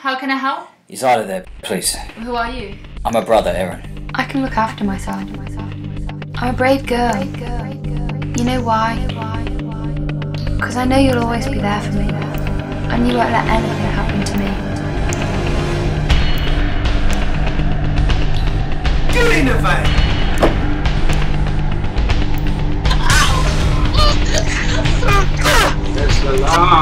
How can I help? He's out of there, please. Who are you? I'm a brother, Aaron. I can look after myself. I'm a brave girl. You know why? Because I know you'll always be there for me. And you won't let anything happen to me. You innovate! That's the law.